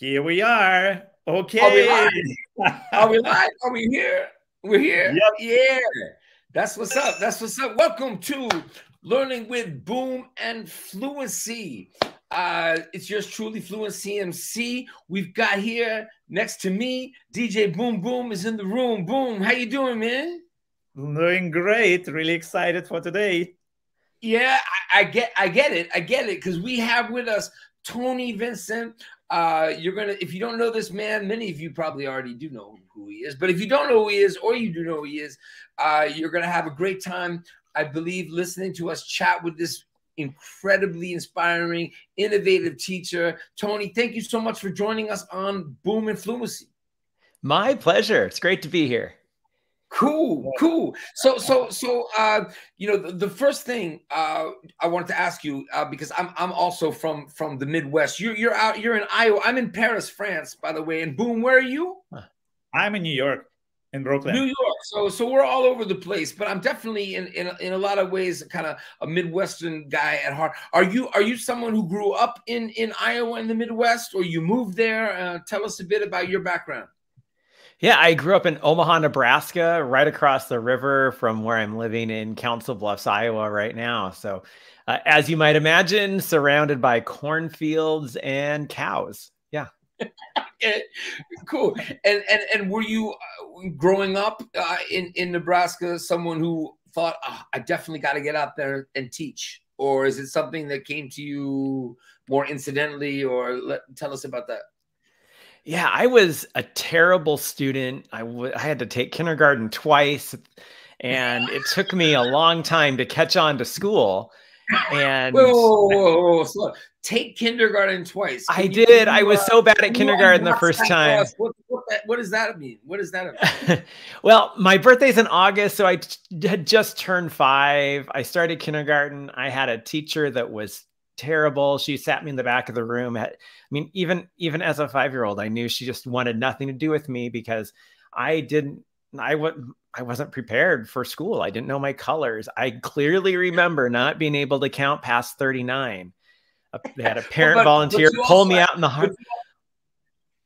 Here we are. Okay. Are we live? Are we live? Are we here? We're here? Yep. Yeah. That's what's up. That's what's up. Welcome to Learning with Boom and Fluency. Uh, it's yours truly, Fluency MC. We've got here next to me, DJ Boom Boom is in the room. Boom, how you doing, man? Doing great. Really excited for today. Yeah, I, I get, I get it, I get it, because we have with us Tony Vincent. Uh, you're gonna, if you don't know this man, many of you probably already do know who he is. But if you don't know who he is, or you do know who he is, uh, you're gonna have a great time. I believe listening to us chat with this incredibly inspiring, innovative teacher, Tony. Thank you so much for joining us on Boom and Fluency. My pleasure. It's great to be here. Cool, cool. So, so, so, uh, you know, the, the first thing uh, I wanted to ask you uh, because I'm I'm also from from the Midwest. You're you're out. You're in Iowa. I'm in Paris, France, by the way. And boom, where are you? I'm in New York, in Brooklyn. New York. So, so we're all over the place. But I'm definitely in in in a lot of ways kind of a Midwestern guy at heart. Are you are you someone who grew up in in Iowa in the Midwest, or you moved there? Uh, tell us a bit about your background. Yeah, I grew up in Omaha, Nebraska, right across the river from where I'm living in Council Bluffs, Iowa, right now. So, uh, as you might imagine, surrounded by cornfields and cows. Yeah. cool. And and and were you uh, growing up uh, in in Nebraska someone who thought, oh, I definitely got to get out there and teach, or is it something that came to you more incidentally? Or let, tell us about that. Yeah, I was a terrible student. I, I had to take kindergarten twice, and it took me a long time to catch on to school. And whoa, whoa, whoa, whoa. take kindergarten twice. Can I you, did. I was uh, so bad at kindergarten the first time. What, what, what, does that mean? What does that mean? well, my birthday's in August, so I had just turned five. I started kindergarten. I had a teacher that was terrible. She sat me in the back of the room. I mean, even even as a five year old, I knew she just wanted nothing to do with me because I didn't. I would. I wasn't prepared for school. I didn't know my colors. I clearly remember not being able to count past thirty nine. They had a parent but, volunteer but pull me out in the heart.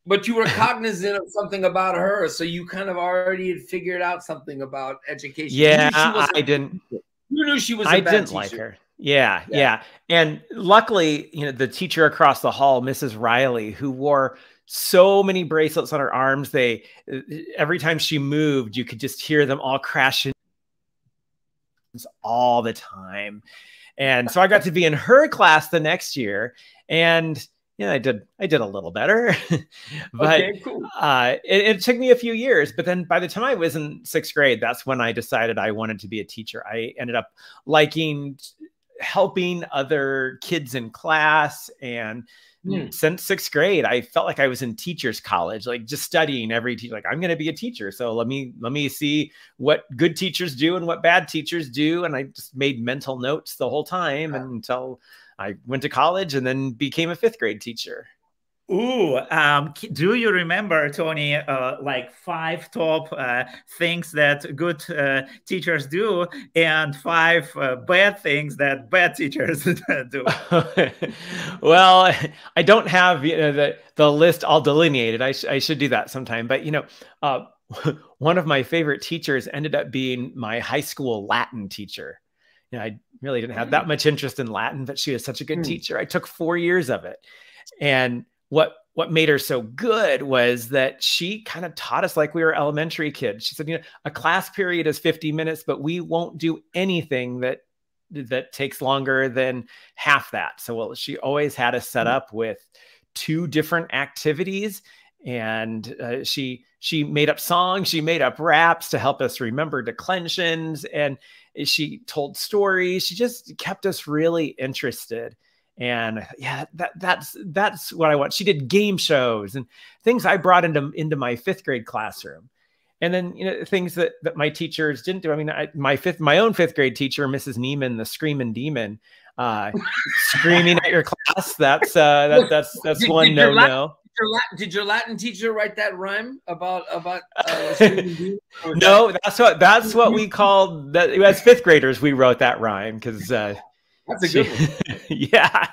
But you were cognizant of something about her, so you kind of already had figured out something about education. Yeah, I didn't. You knew she was. I didn't teacher. like her. Yeah, yeah, yeah. And luckily, you know, the teacher across the hall, Mrs. Riley, who wore so many bracelets on her arms, they every time she moved, you could just hear them all crashing all the time. And so I got to be in her class the next year and yeah, I did. I did a little better, but okay, cool. uh, it, it, took me a few years. But then, by the time I was in sixth grade, that's when I decided I wanted to be a teacher. I ended up liking helping other kids in class. And mm. since sixth grade i felt like i was in teachers college like just studying every teacher like i'm going to be a teacher so let me let me see what good teachers do and what bad teachers do. And i just made mental notes the whole time until i went to college and then became a fifth grade teacher Ooh, um, do you remember, Tony, uh, like five top uh, things that good uh, teachers do and five uh, bad things that bad teachers do? well, I don't have you know, the, the list all delineated. I, sh I should do that sometime. But, you know, uh, one of my favorite teachers ended up being my high school Latin teacher. You know, I really didn't have that mm. much interest in Latin, but she was such a good mm. teacher. I took four years of it. And what what made her so good was that she kind of taught us like we were elementary kids. She said, you know, a class period is 50 minutes, but we won't do anything that that takes longer than half that. So well, she always had us set mm. up with two different activities and uh, she she made up songs she made up raps to help us remember declensions and she told stories she just kept us really interested and yeah that that's that's what i want she did game shows and things i brought into into my fifth grade classroom and then you know things that that my teachers didn't do i mean I, my fifth my own fifth grade teacher mrs neiman the screaming demon uh screaming at your class that's uh that, that's that's did, one no no your Latin, did your Latin teacher write that rhyme about about? Uh, no, that's what that's what we called that. As fifth graders, we wrote that rhyme because uh, that's a good one. yeah.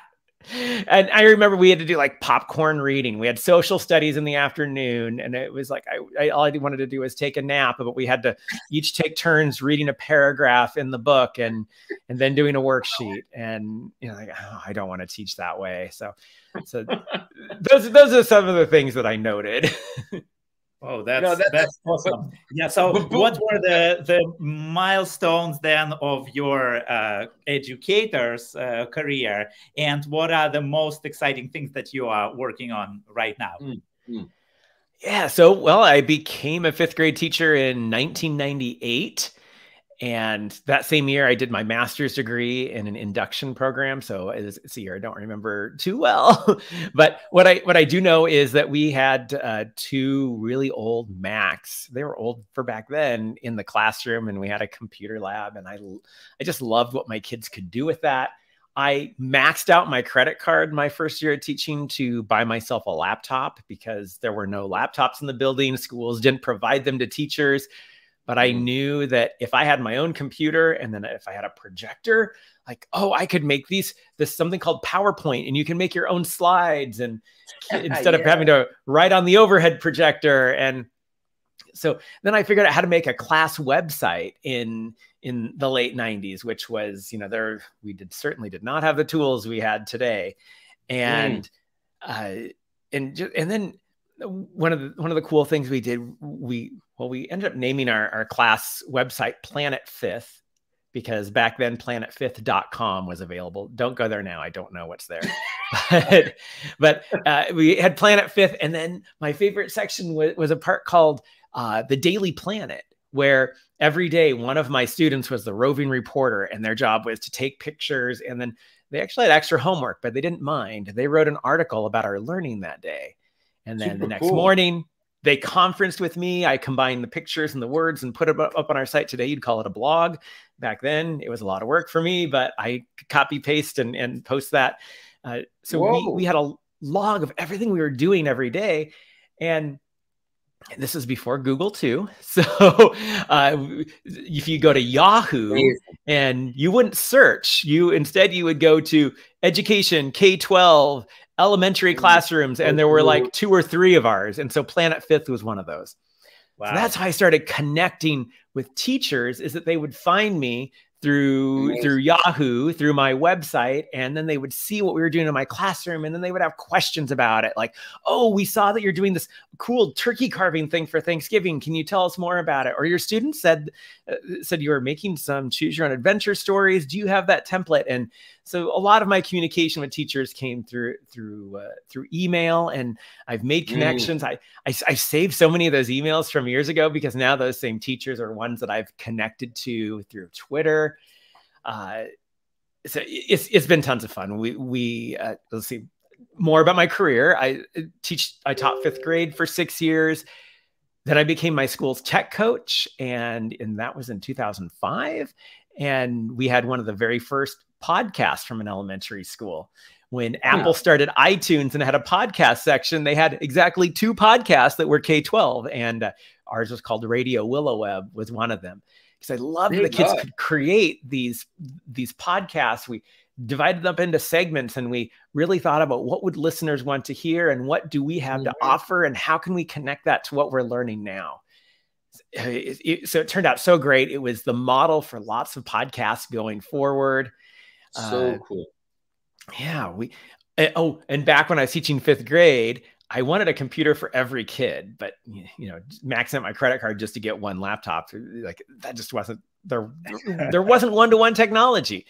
and I remember we had to do like popcorn reading. We had social studies in the afternoon, and it was like I, I all I wanted to do was take a nap, but we had to each take turns reading a paragraph in the book and and then doing a worksheet. And you know, like oh, I don't want to teach that way. So, so those those are some of the things that I noted. That's no, that's, that's, awesome. But, yeah. So, but, but, what were the the milestones then of your uh, educator's uh, career, and what are the most exciting things that you are working on right now? Mm -hmm. Yeah. So, well, I became a fifth grade teacher in 1998. And that same year, I did my master's degree in an induction program. So it's, a year I don't remember too well, but what I what I do know is that we had uh, two really old Macs. They were old for back then in the classroom, and we had a computer lab. And I I just loved what my kids could do with that. I maxed out my credit card my first year of teaching to buy myself a laptop because there were no laptops in the building. Schools didn't provide them to teachers. But I mm. knew that if I had my own computer and then if I had a projector, like, oh, I could make these this something called PowerPoint and you can make your own slides and instead yeah. of having to write on the overhead projector. And so then I figured out how to make a class website in in the late 90s, which was, you know, there we did certainly did not have the tools we had today. And mm. uh and and then one of the one of the cool things we did we well, we ended up naming our, our class website Planet Fifth because back then planetfifth.com was available. Don't go there now. I don't know what's there. but but uh, we had Planet Fifth. And then my favorite section was, was a part called uh, The Daily Planet, where every day one of my students was the roving reporter and their job was to take pictures. And then they actually had extra homework, but they didn't mind. They wrote an article about our learning that day. And then Super the next cool. morning, they conferenced with me. I combined the pictures and the words and put it up on our site today. You'd call it a blog. Back then, it was a lot of work for me, but I copy paste and, and post that. Uh, so we, we had a log of everything we were doing every day. And this is before Google too. So uh, if you go to Yahoo and you wouldn't search, you instead you would go to education K twelve elementary classrooms, and there were like two or three of ours. And so Planet Fifth was one of those. Wow. So that's how I started connecting with teachers is that they would find me through Amazing. through Yahoo, through my website, and then they would see what we were doing in my classroom, and then they would have questions about it, like, "Oh, we saw that you're doing this cool turkey carving thing for Thanksgiving. Can you tell us more about it?" Or your student said uh, said you were making some choose your own adventure stories. Do you have that template? And so a lot of my communication with teachers came through through uh, through email, and I've made mm. connections. Mm. I, I I saved so many of those emails from years ago because now those same teachers are ones that I've connected to through Twitter uh, so it's it's been tons of fun. We we uh, let's see more about my career. I uh, teach. I taught fifth grade for six years. Then I became my school's tech coach, and and that was in 2005. And we had one of the very first podcasts from an elementary school. When Apple started iTunes and had a podcast section, they had exactly two podcasts that were K 12, and uh, ours was called Radio Willow Web, was one of them because I loved the kids could create these these podcasts. We divided them up into segments and we really thought about what would listeners want to hear and what do we have mm-hmm. to offer and how can we connect that to what we're learning now. It, so it turned out so great. It was the model for lots of podcasts going forward. So uh, cool. Yeah, we. Uh, oh, and back when I was teaching fifth grade, I wanted a computer for every kid, but you know, maxing out my credit card just to get one laptop, like that just wasn't there. there wasn't one to one technology,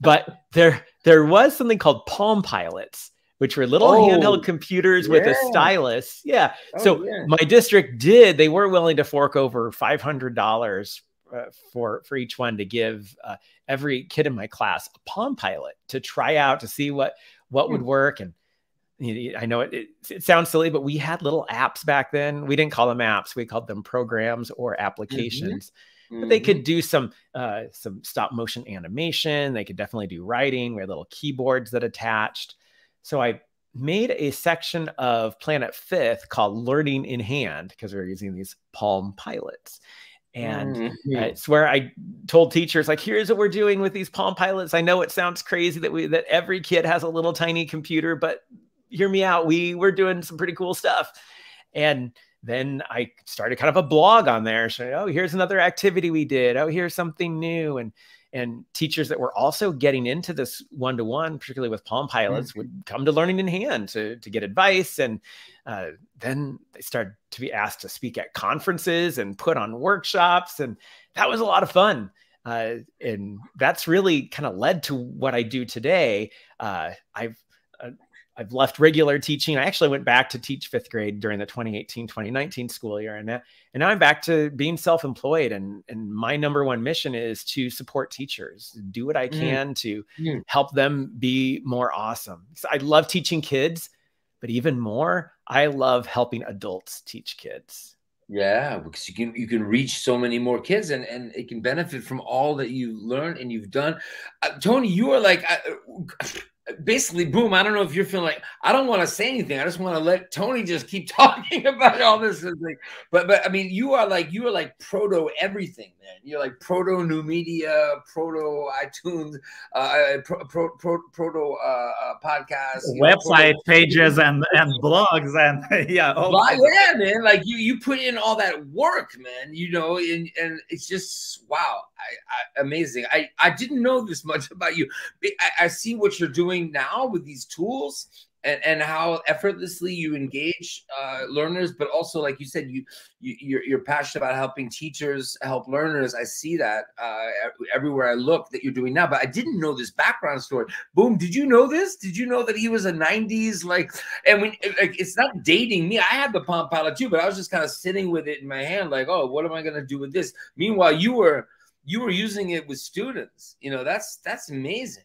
but there there was something called Palm Pilots, which were little oh, handheld computers yeah. with a stylus. Yeah. Oh, so yeah. my district did. They were willing to fork over five hundred dollars uh, for for each one to give uh, every kid in my class a Palm Pilot to try out to see what what would hmm. work and I know it, it, it, sounds silly, but we had little apps back then. We didn't call them apps; we called them programs or mm-hmm. applications. Mm-hmm. But they could mm-hmm. do some uh, some stop motion animation. They could definitely do writing. We had little keyboards that attached. So I made a section of Planet Fifth called Learning in Hand because we were using these Palm Pilots. And mm-hmm. it's where I told teachers, like, here's what we're doing with these Palm Pilots. I know it sounds crazy that we that every kid has a little tiny computer, but hear me out. We we're doing some pretty cool stuff. And then I started kind of a blog on there. So, oh, here's another activity we did. Oh, here's something new. And and teachers that were also getting into this one to one, particularly with Palm Pilots, mm-hmm. would come to Learning in Hand to, to get advice. And uh, then they started to be asked to speak at conferences and put on workshops. And that was a lot of fun. Uh, and that's really kind of led to what I do today. Uh, I've uh, I've left regular teaching. I actually went back to teach fifth grade during the 2018 2019 school year. And, and now I'm back to being self employed. And, and my number one mission is to support teachers, do what I mm. can mm. to mm. help them be more awesome. I love teaching kids, but even more, I love helping adults teach kids. Yeah, because you can you can reach so many more kids and and it can benefit from all that you've learned and you've done. Uh, Tony, you are like. Uh, basically, boom. I don't know if you're feeling like I don't want to say anything. I just want to let Tony just keep talking about all this. But but I mean, you are like you are like proto everything, man. You're like proto new media, proto iTunes, uh, uh pro, pro, pro, proto uh, uh podcast, website know, pages, and and blogs, and yeah, yeah, man. Like you you put in all that work, man. You know, and and it's just wow, I, I, amazing. I I didn't know this much about you. I, I see what you're doing doing now with these tools and, and how effortlessly you engage uh, learners, but also, like you said, you, you you're, you're, passionate about helping teachers help learners. I see that uh, everywhere I look that you're doing now. But I didn't know this background story. Boom! Did you know this? Did you know that he was a '90s like? And when like, it's not dating me. I had the Palm Pilot too, but I was just kind of sitting with it in my hand, like, oh, what am I gonna do with this? Meanwhile, you were you were using it with students. You know, that's that's amazing.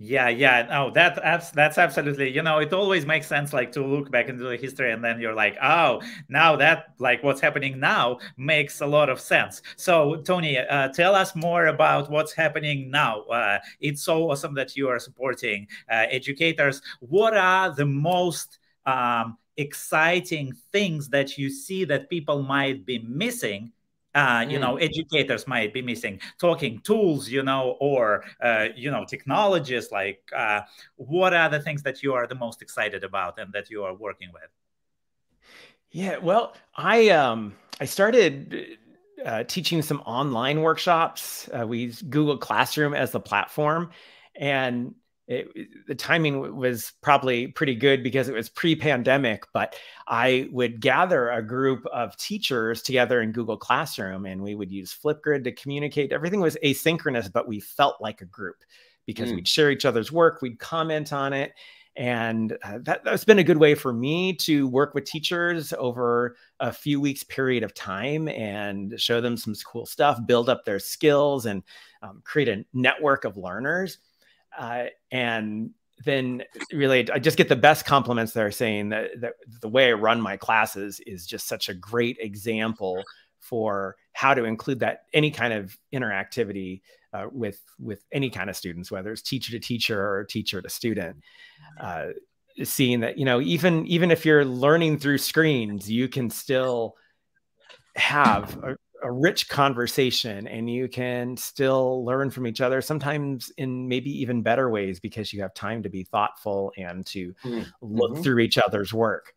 Yeah, yeah, no, that that's that's absolutely. You know, it always makes sense, like to look back into the history, and then you're like, oh, now that like what's happening now makes a lot of sense. So, Tony, uh, tell us more about what's happening now. Uh, it's so awesome that you are supporting uh, educators. What are the most um, exciting things that you see that people might be missing uh, you mm. know educators might be missing. Talking tools you know or uh, you know technologies like uh, what are the things that you are the most excited about and that you are working with? Yeah well i um i started uh, teaching some online workshops. Uh, we use google classroom as the platform and it, the timing was probably pretty good because it was pre-pandemic but i would gather a group of teachers together in google classroom and we would use flipgrid to communicate. Everything was asynchronous but we felt like a group because mm. we'd share each other's work we'd comment on it. And uh, that, that's been a good way for me to work with teachers over a few weeks period of time and show them some cool stuff build up their skills and um, create a network of learners uh, and then really I just get the best compliments there saying that, that the way I run my classes is just such a great example for how to include that any kind of interactivity uh, with with any kind of students, whether it's teacher to teacher or teacher to student. Uh, seeing that you know even even if you're learning through screens, you can still have a, a rich conversation and you can still learn from each other sometimes in maybe even better ways because you have time to be thoughtful and to mm-hmm. look through each other's work.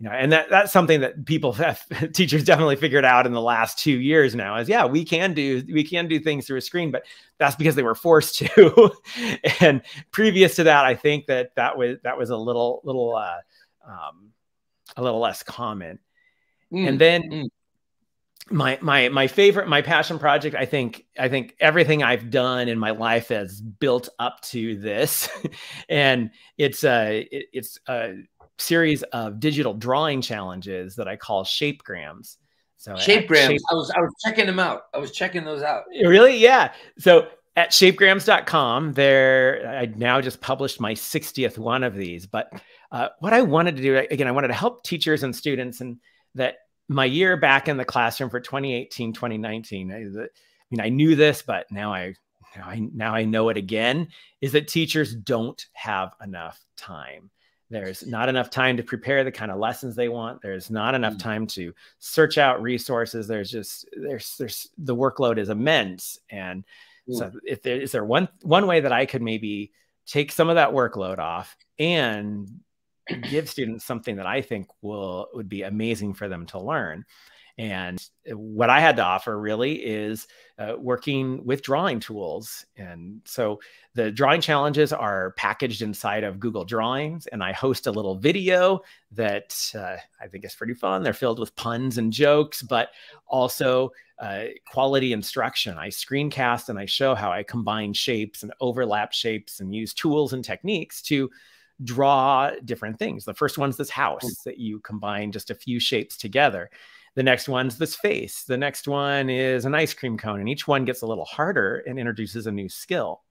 You know and that that's something that people have teachers definitely figured out in the last two years now is yeah we can do we can do things through a screen but that's because they were forced to. And previous to that i think that that was that was a little little uh um a little less common. Mm, and then mm my my my favorite my passion project i think i think everything i've done in my life has built up to this. And it's a it, it's a series of digital drawing challenges that i call shapegrams. So shapegrams. Shape, i was i was checking them out. I was checking those out. Really? Yeah. So at shapegrams.com there i now just published my 60th one of these. But uh, what i wanted to do again i wanted to help teachers and students and that my year back in the classroom for 2018 2019 I, I, mean i knew this but now i now i now i know it again is that teachers don't have enough time there's not enough time to prepare the kind of lessons they want there's not enough mm. time to search out resources there's just there's there's the workload is immense and mm. so if there is there one one way that i could maybe take some of that workload off and give students something that i think will would be amazing for them to learn and what I had to offer really is uh, working with drawing tools. And so the drawing challenges are packaged inside of Google Drawings, and I host a little video that uh, I think is pretty fun. They're filled with puns and jokes, but also uh, quality instruction. I screencast and I show how I combine shapes and overlap shapes and use tools and techniques to draw different things. The first one's this house that you combine just a few shapes together. The next one's this face. The next one is an ice cream cone. And each one gets a little harder and introduces a new skill.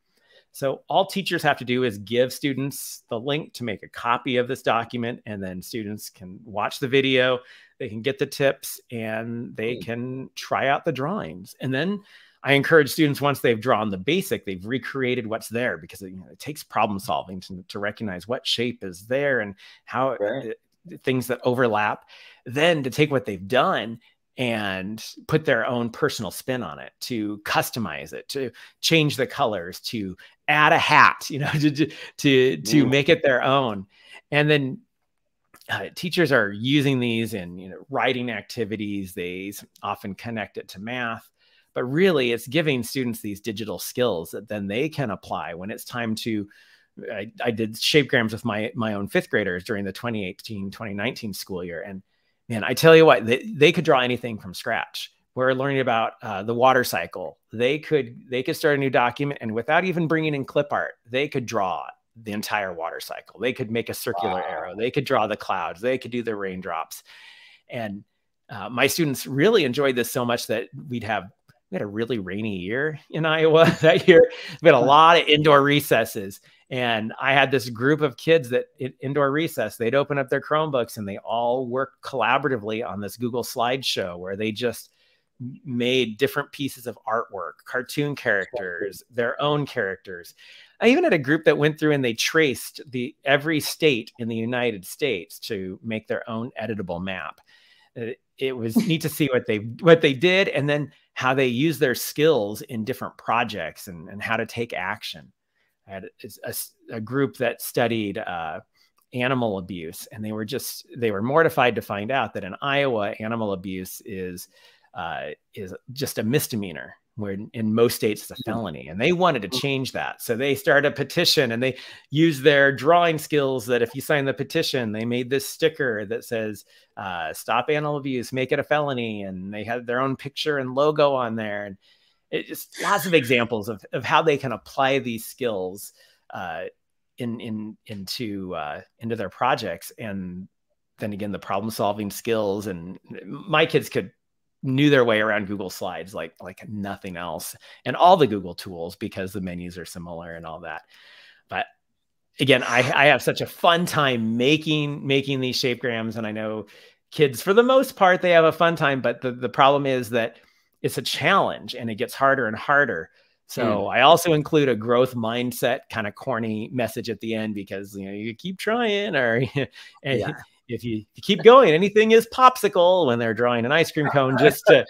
So all teachers have to do is give students the link to make a copy of this document, and then students can watch the video, they can get the tips, and they mm. can try out the drawings. And then I encourage students once they've drawn the basic, they've recreated what's there because it, you know, it takes problem solving to, to, recognize what shape is there and how right. it, things that overlap, then to take what they've done and put their own personal spin on it to customize it to change the colors to add a hat you know to to to, make it their own. And then uh, teachers are using these in you know writing activities. They often connect it to math but really it's giving students these digital skills that then they can apply when it's time to I, I did shapegrams with my my own fifth graders during the 2018 2019 school year. And man i tell you what they, they could draw anything from scratch. We're learning about uh, the water cycle. They could they could start a new document and without even bringing in clip art they could draw the entire water cycle. They could make a circular wow. arrow. They could draw the clouds. They could do the raindrops. And uh, my students really enjoyed this so much that we'd have we had a really rainy year in Iowa that year. We had a lot of indoor recesses, and I had this group of kids that indoor recess, they'd open up their Chromebooks and they all worked collaboratively on this Google slideshow where they just made different pieces of artwork, cartoon characters, their own characters. I even had a group that went through and they traced the every state in the United States to make their own editable map. It, it was neat to see what they what they did and then how they use their skills in different projects and, and how to take action. I had a, a group that studied uh, animal abuse, and they were just they were mortified to find out that in Iowa, animal abuse is uh, is just a misdemeanor, where in most states it's a felony, and they wanted to mm-hmm. change that. So they started a petition, and they used their drawing skills. That if you sign the petition, they made this sticker that says uh, "Stop animal abuse, make it a felony," and they had their own picture and logo on there, and it just lots of examples of, of how they can apply these skills uh, in in into uh, into their projects and then again the problem solving skills and my kids could knew their way around google slides like like nothing else and all the google tools because the menus are similar and all that but again i i have such a fun time making making these shapegrams and i know kids for the most part they have a fun time but the, the problem is that it's a challenge and it gets harder and harder. So mm. I also include a growth mindset kind of corny message at the end because you know you keep trying or and yeah. If you, you, keep going, anything is popsicle when they're drawing an ice cream cone just to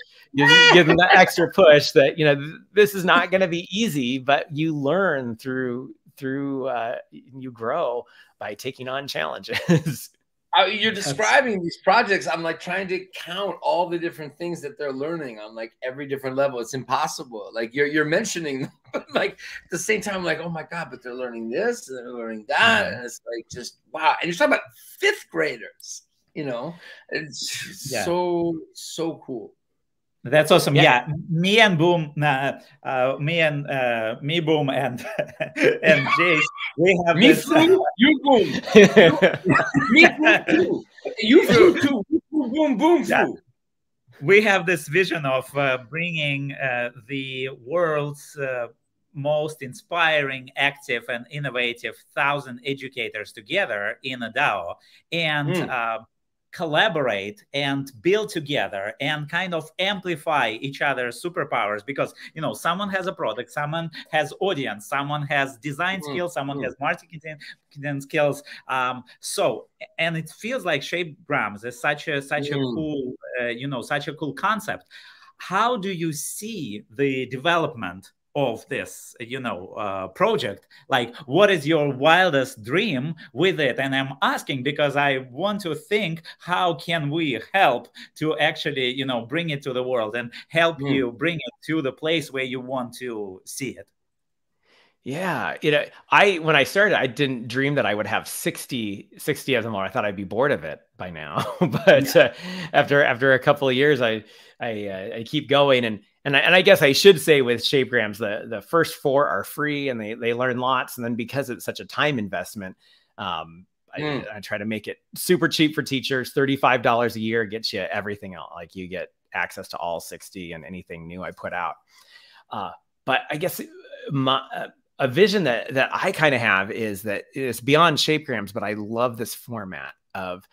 give them that extra push that you know th- this is not going to be easy, but you learn through through uh, you grow by taking on challenges. you're describing these projects. I'm like trying to count all the different things that they're learning on like every different level. It's impossible. Like you're you're mentioning, like at the same time, like oh my god, but they're learning this and they're learning that, and it's like just wow. And you're talking about fifth graders. You know, it's yeah. so so cool. That's awesome. Yeah. yeah. me and Boom, uh, uh, me and uh, me Boom and and Jace, we have me this, you Boom, me flew too, you too, Boom Boom yeah. We have this vision of uh, bringing uh, the world's uh, most inspiring, active, and innovative thousand educators together in a DAO, and. Mm collaborate and build together and kind of amplify each other's superpowers because you know someone has a product someone has audience someone has design mm-hmm. skills someone mm-hmm. has marketing skills um, so and it feels like shapegrams is such a such mm. a cool uh, you know such a cool concept how do you see the development of this you know uh, project like what is your wildest dream with it and i'm asking because i want to think how can we help to actually you know bring it to the world and help mm. you bring it to the place where you want to see it yeah, you know, I when I started, I didn't dream that I would have 60, 60 of them. Or I thought I'd be bored of it by now. but yeah. uh, after after a couple of years, I I, uh, I keep going, and and I, and I guess I should say with Shapegrams, the the first four are free, and they they learn lots, and then because it's such a time investment, um, mm. I, I, try to make it super cheap for teachers. Thirty five dollars a year gets you everything else. Like you get access to all sixty and anything new I put out. Uh, but I guess my uh, a vision that that I kind of have is that it's beyond shapegrams, but I love this format of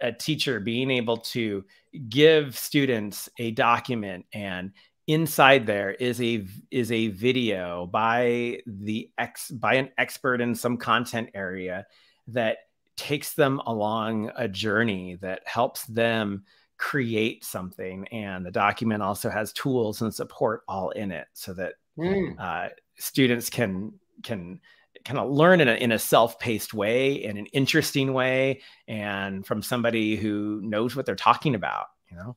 a, teacher being able to give students a document and inside there is a is a video by the ex by an expert in some content area that takes them along a journey that helps them create something and the document also has tools and support all in it so that mm. uh, students can can kind of learn in a, in a self-paced way in an interesting way and from somebody who knows what they're talking about you know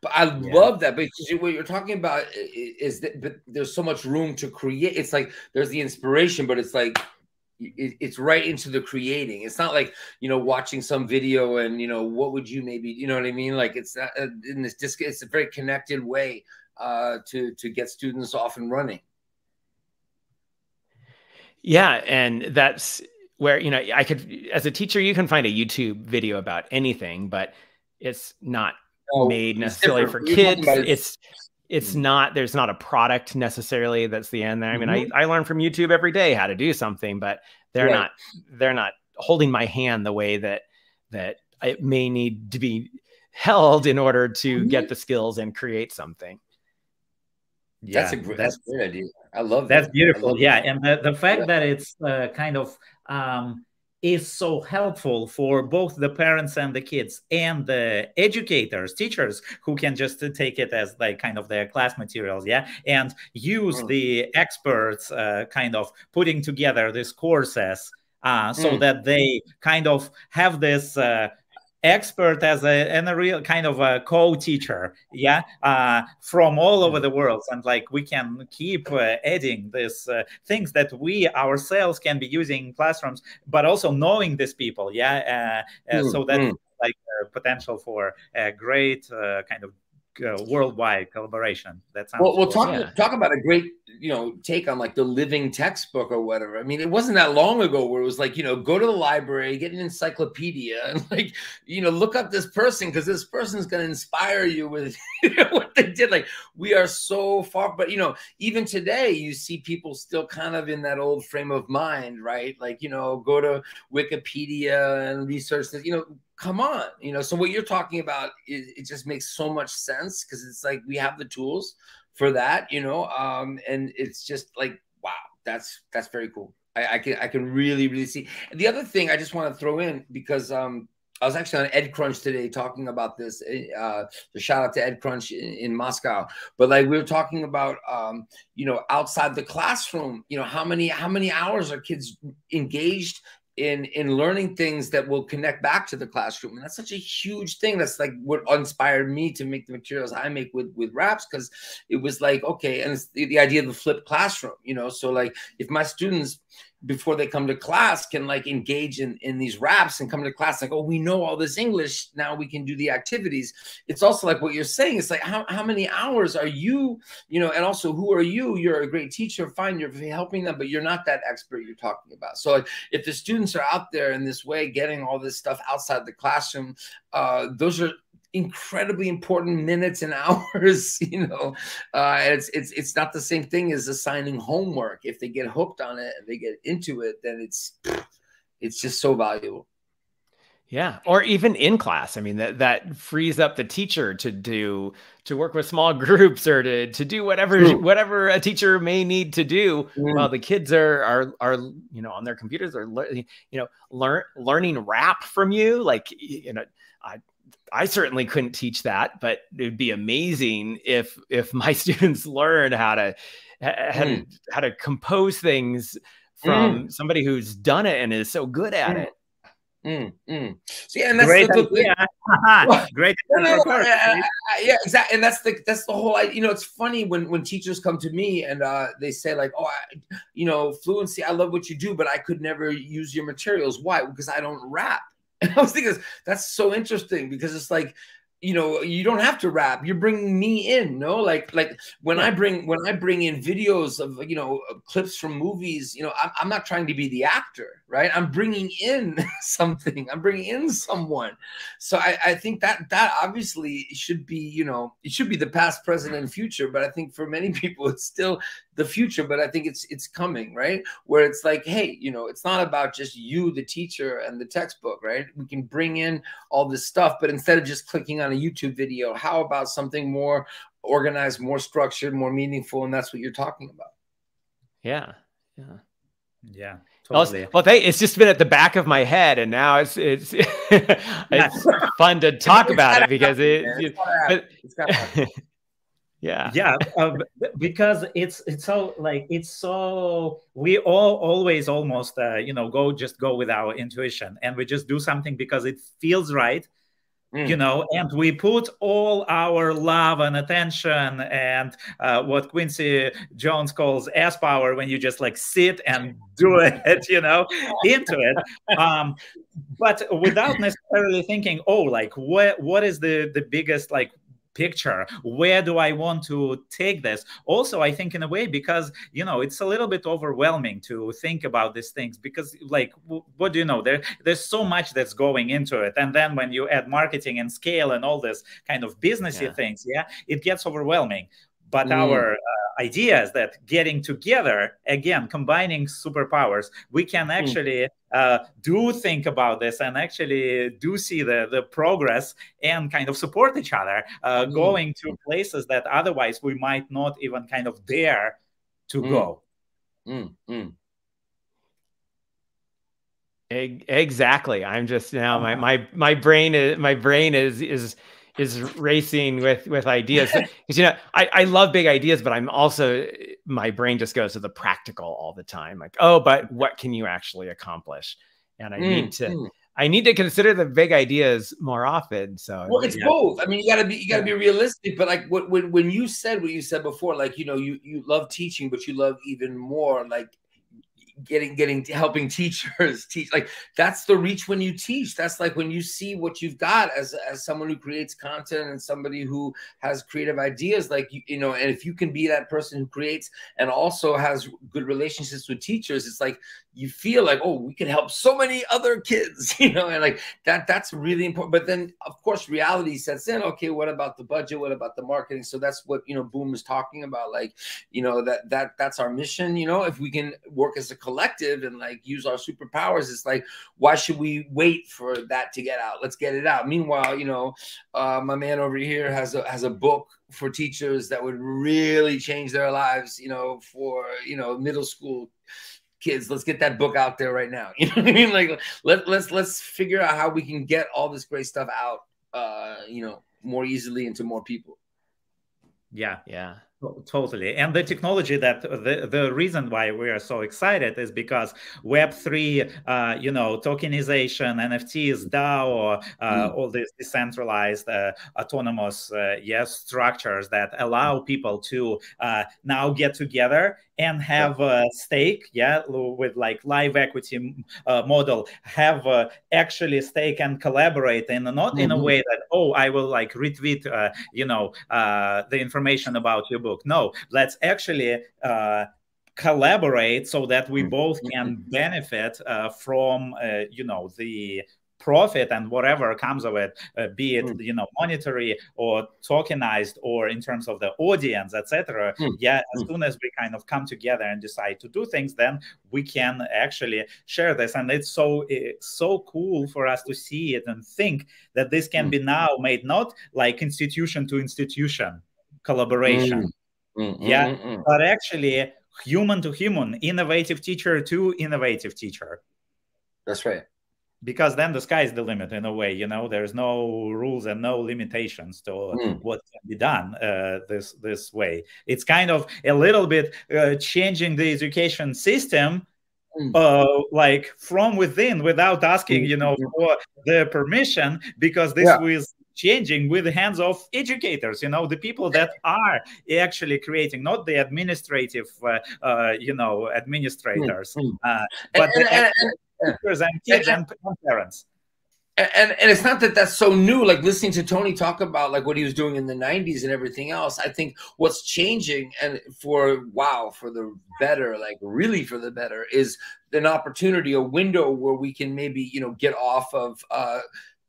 but I yeah. love that because what you're talking about is that but there's so much room to create. It's like there's the inspiration, but it's like it, it's right into the creating. It's not like you know watching some video and you know what would you maybe you know what I mean. Like it's not, uh, in this disc. It's a very connected way uh, to to get students off and running. Yeah, and that's where you know I could as a teacher you can find a YouTube video about anything, but it's not oh, made necessarily for kids. It's it's hmm. not there's not a product necessarily that's the end there. I mean, mm-hmm. I, I learn from YouTube every day how to do something, but they're right. not they're not holding my hand the way that that it may need to be held in order to mm-hmm. get the skills and create something. Yeah, that's a great, that's, that's great idea. I love that. That's beautiful. Yeah, and the, the fact yeah. that it's uh, kind of um, is so helpful for both the parents and the kids and the educators, teachers who can just take it as like kind of their class materials, yeah, and use mm. the experts uh, kind of putting together these courses uh, so mm. that they kind of have this uh, expert as a and a real kind of a co-teacher yeah uh, from all over the world and like we can keep uh, adding these uh, things that we ourselves can be using in classrooms but also knowing these people yeah mm, so that mm. like potential for a great uh, kind of uh, worldwide collaboration. That sounds well. We'll talk yeah. talk about a great you know take on like the living textbook or whatever. I mean, it wasn't that long ago where it was like you know go to the library, get an encyclopedia, and like you know look up this person because this person's going to inspire you with what they did. Like we are so far, but you know even today you see people still kind of in that old frame of mind, right? Like you know go to Wikipedia and research this. You know come on you know so what you're talking about it, it just makes so much sense because it's like we have the tools for that you know um and it's just like wow that's that's very cool i, I can i can really really see the other thing i just want to throw in because um I was actually on EdCrunch today talking about this. Uh, so shout out to EdCrunch in, in, Moscow. But like we were talking about, um, you know, outside the classroom, you know, how many how many hours are kids engaged in in learning things that will connect back to the classroom. And that's such a huge thing. That's like what inspired me to make the materials i make with with raps because it was like okay and it's the, the idea of the flipped classroom you know? So like if my students before they come to class can like engage in in these raps and come to class like oh we know all this english now we can do the activities. It's also like what you're saying it's like how, how many hours are you you know and also who are you? You're a great teacher fine you're helping them but you're not that expert you're talking about. So like, if the students are out there in this way getting all this stuff outside the classroom uh those are incredibly important minutes and hours you know uh, it's it's it's not the same thing as assigning homework if they get hooked on it and they get into it then it's it's just so valuable Yeah, or even in class. I mean, that that frees up the teacher to do to work with small groups or to to do whatever True. whatever a teacher may need to do mm. while the kids are are are you know on their computers or you know learn learning rap from you. Like you know, I I certainly couldn't teach that, but it would be amazing if if my students learned how to how, mm. to, how to compose things from mm. somebody who's done it and is so good at mm. it. Mm, mm. So yeah, and that's great the, the, great. yeah, exactly. And that's the that's the whole. Idea. You know, it's funny when when teachers come to me and uh, they say like, "Oh, I, you know, fluency. I love what you do, but I could never use your materials. Why? Because I don't rap." And I was thinking that's so interesting because it's like you know you don't have to rap. You're bringing me in no like like when yeah. i bring when i bring in videos of you know clips from movies you know I'm, I'm not trying to be the actor right? I'm bringing in something. I'm bringing in someone. So I, I think that that obviously should be you know it should be the past present and future but i think for many people it's still the future but i think it's it's coming right? Where it's like hey you know it's not about just you the teacher and the textbook right? We can bring in all this stuff but instead of just clicking on a youtube video how about something more organized more structured more meaningful? And that's what you're talking about. Yeah. Yeah. Yeah Totally. Well, it's just been at the back of my head, and now it's it's it's fun to talk about it because it. it yeah. Yeah. Uh, because it's it's so like it's so we all always almost uh, you know go just go with our intuition and we just do something because it feels right mm. you know and we put all our love and attention and uh, what quincy jones calls s power when you just like sit and do it you know into it um but without necessarily thinking oh like what what is the the biggest like picture. Where do i want to take this? Also i think in a way because you know it's a little bit overwhelming to think about these things because like what do you know? There there's so much that's going into it. And then when you add marketing and scale and all this kind of businessy yeah. things yeah it gets overwhelming. But mm. our uh, idea is that getting together again combining superpowers we can mm. actually mm. uh, do think about this and actually do see the, the progress and kind of support each other uh, mm. going to places that otherwise we might not even kind of dare to mm. go mm, exactly i'm just now my uh-huh. my my brain is my brain is is is racing with with ideas. Because you know I, I love big ideas but i'm also my brain just goes to the practical all the time. Like oh but what can you actually accomplish? And i mm, need to mm. i need to consider the big ideas more often so well it's yeah. both. I mean you gotta be you gotta be realistic but like when when you said what you said before like you know you you love teaching but you love even more like getting getting helping teachers teach like that's the reach when you teach. That's like when you see what you've got as as someone who creates content and somebody who has creative ideas like you, you know and if you can be that person who creates and also has good relationships with teachers it's like you feel like oh we can help so many other kids you know and like that that's really important. But then of course reality sets in. Okay what about the budget? What about the marketing? So that's what you know boom is talking about. Like you know that that that's our mission you know if we can work as a collective and like use our superpowers it's like why should we wait for that to get out? Let's get it out. Meanwhile you know uh, my man over here has a has a book for teachers that would really change their lives you know for you know middle school kids. Let's get that book out there right now. You know what i mean? Like let, let's let's figure out how we can get all this great stuff out uh you know more easily into more people. Yeah yeah Totally. And the technology that the, the reason why we are so excited is because Web3, uh, you know, tokenization, NFTs, DAO, uh, mm. all these decentralized uh, autonomous uh, yes structures that allow people to uh, now get together and have a stake yeah with like live equity uh, model have uh, actually stake and collaborate and not mm-hmm. in a mm-hmm. way that oh i will like retweet uh, you know uh, the information about your book no let's actually uh, collaborate so that we mm-hmm. both can benefit uh, from you know the profit and whatever comes of it, uh, be it mm. you know monetary or tokenized or in terms of the audience, etc. Mm. Yeah, as mm. soon as we kind of come together and decide to do things, then we can actually share this, and it's so it's so cool for us to see it and think that this can be now made not like institution to institution collaboration. Mm. Mm, yeah, but actually human to human, innovative teacher to innovative teacher. That's right because then the sky is the limit in a way you know there's no rules and no limitations to mm. what can be done uh, this this way it's kind of a little bit uh, changing the education system mm. uh, like from within without asking you know hmm. for the permission because this yeah. was changing with the hands of educators you know the people that are actually creating not the administrative uh, uh, you know administrators mm. but and, the, and, and, teachers and kids and, and parents. And, and it's not that that's so new like listening to tony talk about like what he was doing in the 90s and everything else i think what's changing and for wow for the better like really for the better is an opportunity a window where we can maybe you know get off of uh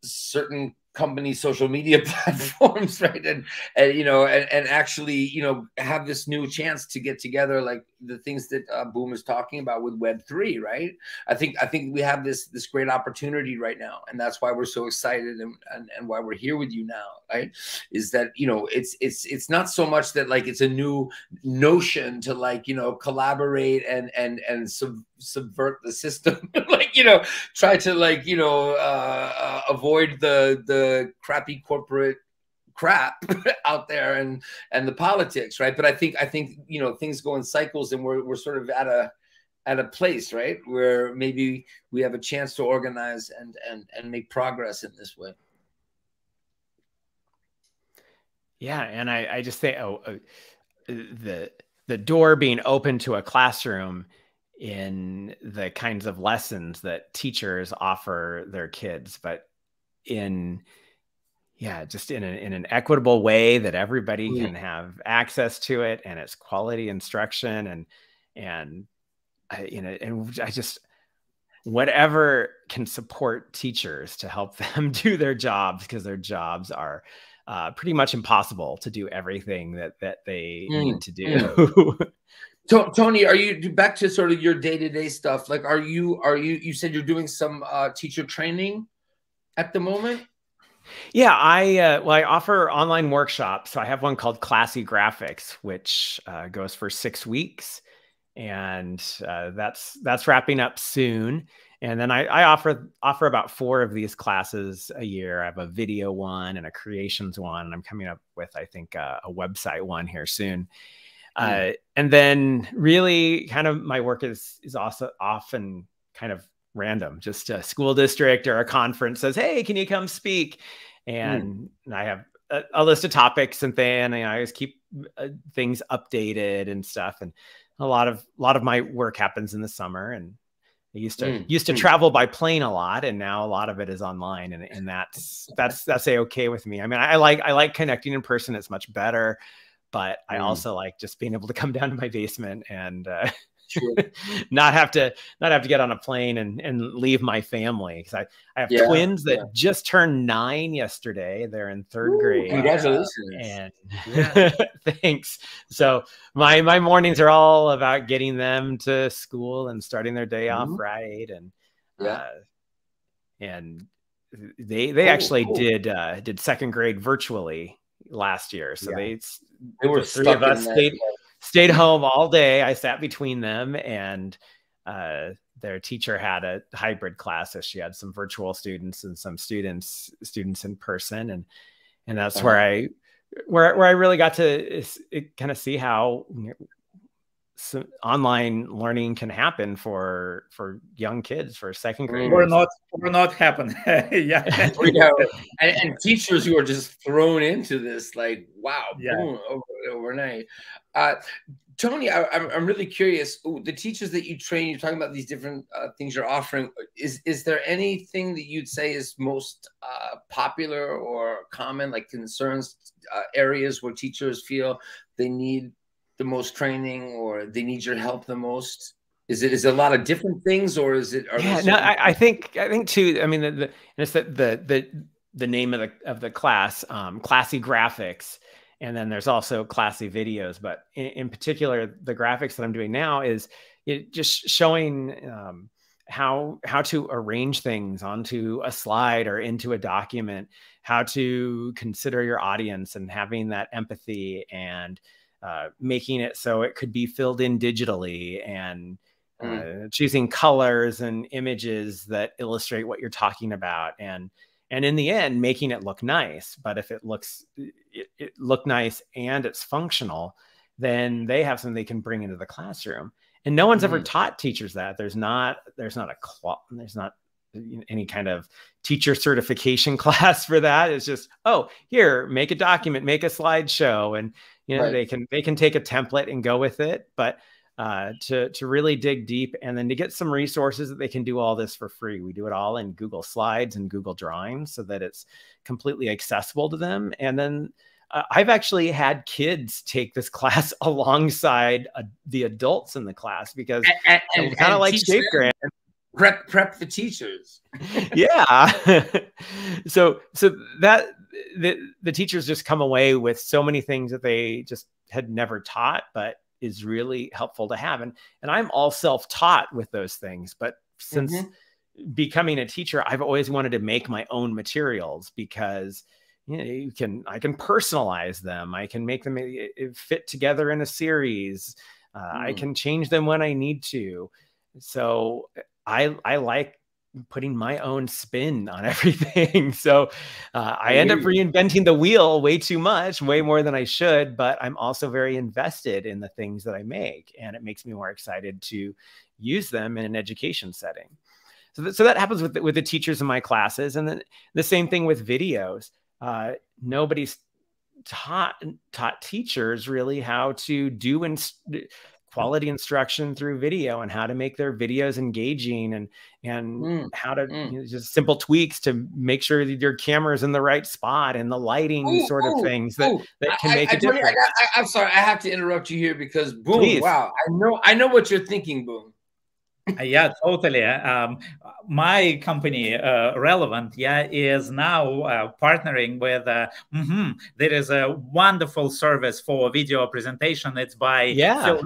certain company social media platforms right? And and you know and, and actually you know have this new chance to get together like the things that uh, boom is talking about with web 3 right? I think i think we have this this great opportunity right now and that's why we're so excited and, and and why we're here with you now right? Is that you know it's it's it's not so much that like it's a new notion to like you know collaborate and and and sub, subvert the system like you know try to like you know uh, uh, avoid the the crappy corporate crap out there and and the politics right? But i think i think you know things go in cycles and we're, we're sort of at a at a place right where maybe we have a chance to organize and and and make progress in this way. Yeah and i i just think oh uh, the the door being open to a classroom in the kinds of lessons that teachers offer their kids but in yeah just in, a, in an equitable way that everybody mm. can have access to it and it's quality instruction and and I, you know and i just whatever can support teachers to help them do their jobs because their jobs are uh, pretty much impossible to do everything that that they mm. need to do mm. Tony, are you back to sort of your day to day stuff? Like, are you are you? You said you're doing some uh, teacher training at the moment. Yeah, I uh, well, I offer online workshops. So I have one called Classy Graphics, which uh, goes for six weeks, and uh, that's that's wrapping up soon. And then I, I, offer offer about four of these classes a year. I have a video one and a creations one, and I'm coming up with I think uh, a website one here soon. Mm. and then really, kind of my work is is also often kind of random, just a school district or a conference says, Hey, can you come speak? Hmm. And mm. I have a, a, list of topics and then I always keep uh, things updated and stuff. And a lot of, a lot of my work happens in the summer and I used to mm. used to mm. travel by plane a lot, and now a lot of it is online, and, and that's that's that's a okay with me. I mean, I like I like connecting in person; it's much better. But I hmm. also like just being able to come down to my basement and uh, Sure. not have to not have to get on a plane and, and leave my family because I, I have yeah, twins that yeah. just turned nine yesterday. They're in third Ooh, grade. Congratulations. And yeah. thanks. So my my mornings are all about getting them to school and starting their day mm-hmm. off right. And yeah. Uh, and they they oh, actually cool. did uh, did second grade virtually last year. So they they were three of us stayed stayed home all day. I sat between them and uh, their teacher had a hybrid class. So she had some virtual students and some students, students in person. And, and that's uh-huh. where I, where, where I really got to kind of see how some online learning can happen for for young kids for second grade or not or not happen. Yeah. Yeah and, and, teachers who are just thrown into this like wow yeah. boom, over, overnight. Uh, tony I, am I'm really curious the teachers that you train you're talking about these different uh, things you're offering is is there anything that you'd say is most uh, popular or common like concerns uh, areas where teachers feel they need the most training or they need your help the most Is it is it a lot of different things, or is it? yeah, no, I, I, think I think too. I mean, the, the it's the, the the the name of the of the class, um, classy graphics, and then there's also classy videos. But in, in particular, the graphics that I'm doing now is it just showing um, how how to arrange things onto a slide or into a document, how to consider your audience, and having that empathy and uh, making it so it could be filled in digitally and mm. uh, choosing colors and images that illustrate what you're talking about and and in the end making it look nice but if it looks it, it look nice and it's functional then they have something they can bring into the classroom and no one's mm. ever taught teachers that there's not there's not a cl- there's not any kind of teacher certification class for that it's just oh here make a document make a slideshow and you know right. they can they can take a template and go with it but uh, to to really dig deep and then to get some resources that they can do all this for free. We do it all in Google Slides and Google Drawings so that it's completely accessible to them. And then uh, I've actually had kids take this class alongside uh, the adults in the class because and, and, kind of like Shapegrams. Prep prep the teachers. yeah. so so that the the teachers just come away with so many things that they just had never taught, but is really helpful to have. And and I'm all self-taught with those things, but since mm-hmm. becoming a teacher, I've always wanted to make my own materials because you know you can I can personalize them. I can make them eh, eh, fit together in a series. Uh, mm. I can change them when I need to. So I I like putting my own spin on everything. so uh, I end up reinventing the wheel way too much, way more than I should. But I'm also very invested in the things that I make, and it makes me more excited to use them in an education setting. So, th- so that happens with the, with the teachers in my classes, and then the same thing with videos. Uh, nobody's taught taught teachers really how to do and quality instruction through video and how to make their videos engaging and and mm, how to mm. you know, just simple tweaks to make sure that your camera is in the right spot and the lighting ooh, sort of ooh, things that, ooh. that can I, make I, a difference. You, I, am sorry, I have to interrupt you here because boom, Please. wow, I know I know what you're thinking, boom. Uh, yeah, totally. Um, my company, uh, Relevant, yeah, is now uh, partnering with. Uh, mm-hmm, there is a wonderful service for video presentation. It's by yeah. Phil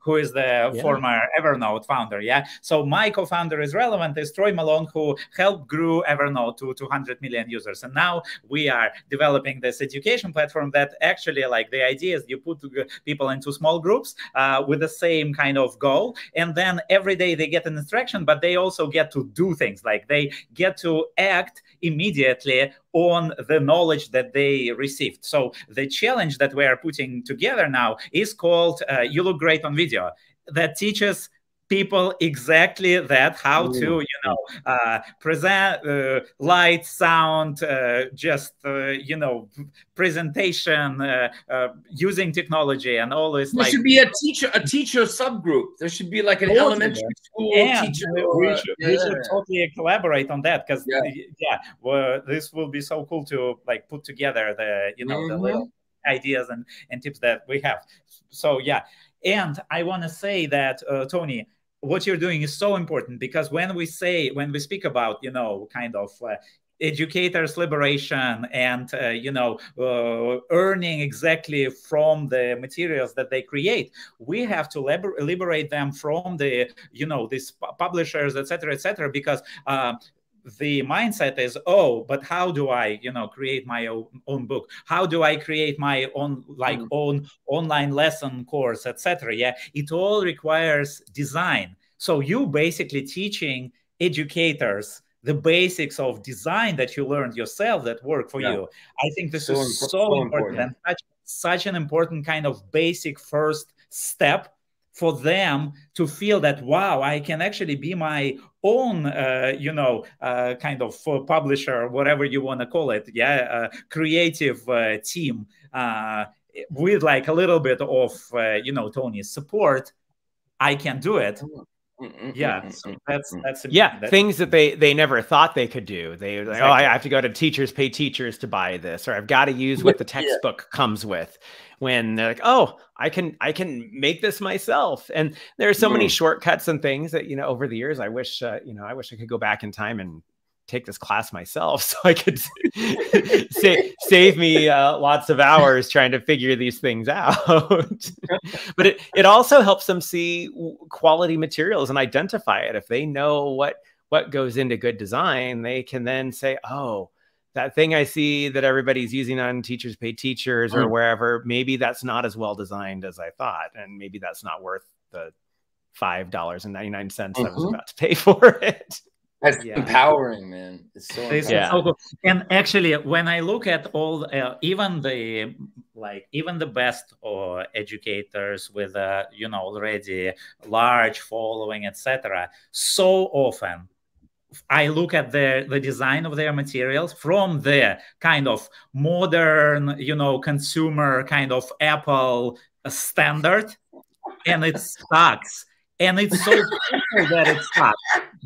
who is the yeah. former Evernote founder. Yeah. So my co-founder is Relevant is Troy Malone, who helped grew Evernote to 200 million users, and now we are developing this education platform that actually, like, the idea is you put people into small groups uh, with the same kind of goal, and then every day they get an instruction, but they also get to do things like they get to act immediately on the knowledge that they received. So the challenge that we are putting together now is called uh, You Look Great on Video that teaches people exactly that how to you know uh, present uh, light sound uh, just uh, you know presentation uh, uh, using technology and all this there like, should be a teacher a teacher subgroup there should be like an totally. elementary school yeah, teacher we, should, yeah. we should totally collaborate on that because yeah, yeah well, this will be so cool to like put together the you know mm-hmm. the little ideas and and tips that we have so yeah and I want to say that, uh, Tony, what you're doing is so important because when we say when we speak about you know kind of uh, educators liberation and uh, you know uh, earning exactly from the materials that they create we have to liber- liberate them from the you know these publishers etc etc because uh, the mindset is oh but how do i you know create my own, own book? How do i create my own like mm. own online lesson course etc yeah? It all requires design. So you basically teaching educators the basics of design that you learned yourself that work for yeah. you. I think this so is so, so important, important. and such, such an important kind of basic first step for them to feel that wow i can actually be my own uh, you know uh, kind of uh, publisher whatever you want to call it yeah uh, creative uh, team uh, with like a little bit of you know tony's support i can do it yeah so that's that's yeah that's, things that they they never thought they could do they like exactly. oh i have to go to teachers pay teachers to buy this or i've got to use what the textbook yeah. comes with when they're like oh i can i can make this myself and there are so mm. many shortcuts and things that you know over the years i wish uh, you know i wish i could go back in time and take this class myself so I could save, save me uh, lots of hours trying to figure these things out. but it, it also helps them see quality materials and identify it. If they know what what goes into good design, they can then say, oh, that thing I see that everybody's using on teachers pay teachers or mm. wherever, maybe that's not as well designed as I thought. And maybe that's not worth the $5.99 mm-hmm. I was mm-hmm. about to pay for it. That's yeah. empowering, man. It's so it's yeah. So and actually, when I look at all, uh, even the like even the best or uh, educators with a uh, you know already large following, etc. So often, I look at the the design of their materials from the kind of modern, you know, consumer kind of Apple standard, and it sucks and it's so that it's not.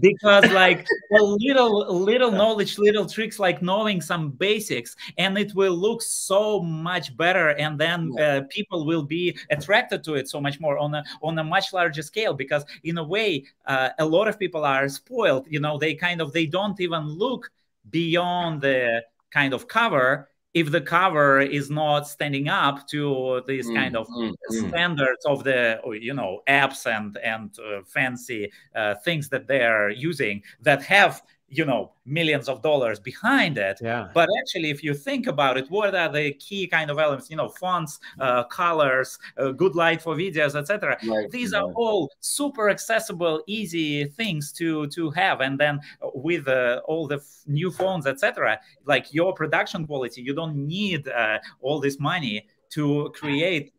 Because like a little little knowledge little tricks like knowing some basics and it will look so much better and then uh, people will be attracted to it so much more on a on a much larger scale because in a way uh, a lot of people are spoiled you know they kind of they don't even look beyond the kind of cover if the cover is not standing up to these mm, kind of mm, mm. standards of the you know apps and and uh, fancy uh, things that they're using that have you know millions of dollars behind it. Yeah. But actually if you think about it what are the key kind of elements you know fonts uh, colors uh, good light for videos etc right, these right. are all super accessible easy things to to have. And then with uh, all the new phones etc like your production quality you don't need uh, all this money to create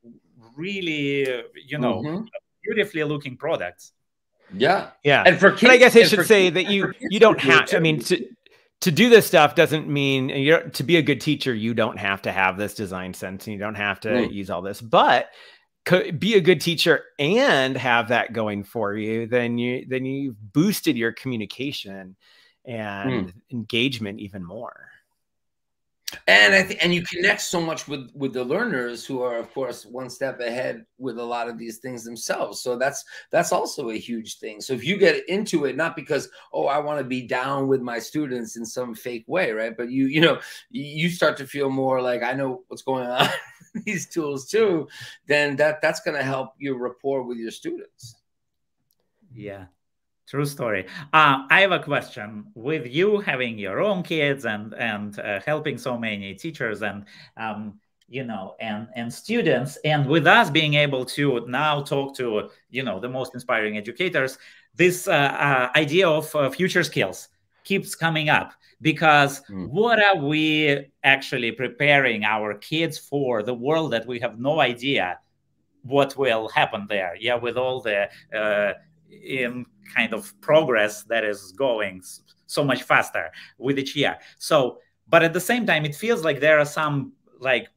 really you know mm-hmm. beautifully looking products yeah, yeah. And for kids, but I guess I should say that you you don't have. to, I mean, to to do this stuff doesn't mean you to be a good teacher. You don't have to have this design sense, and you don't have to mm. use all this. But could be a good teacher and have that going for you, then you then you've boosted your communication and mm. engagement even more and I think and you connect so much with with the learners who are of course one step ahead with a lot of these things themselves. So that's that's also a huge thing. So if you get into it not because oh I want to be down with my students in some fake way right? But you you know you start to feel more like I know what's going on these tools too then that that's going to help your rapport with your students. Yeah True story. Uh, I have a question. With you having your own kids and and uh, helping so many teachers and um, you know and and students, and with us being able to now talk to you know the most inspiring educators, this uh, uh idea of uh, future skills keeps coming up because mm. what are we actually preparing our kids for the world that we have no idea what will happen there? Yeah, with all the uh, in kind of progress that is going so much faster with each year. So, but at the same time, it feels like there are some like